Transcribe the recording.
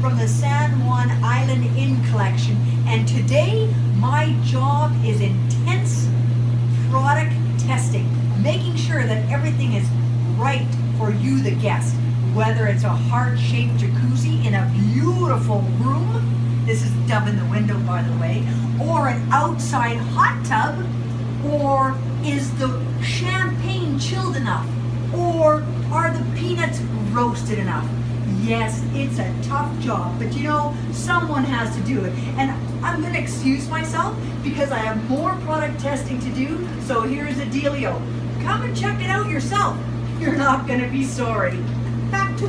from the San Juan Island Inn collection. And today, my job is intense product testing, making sure that everything is right for you, the guest. Whether it's a heart-shaped jacuzzi in a beautiful room, this is dub in the window, by the way, or an outside hot tub, or is the champagne chilled enough, or are the roasted enough? Yes, it's a tough job, but you know, someone has to do it. And I'm gonna excuse myself because I have more product testing to do, so here's a dealio. Come and check it out yourself. You're not gonna be sorry. Back.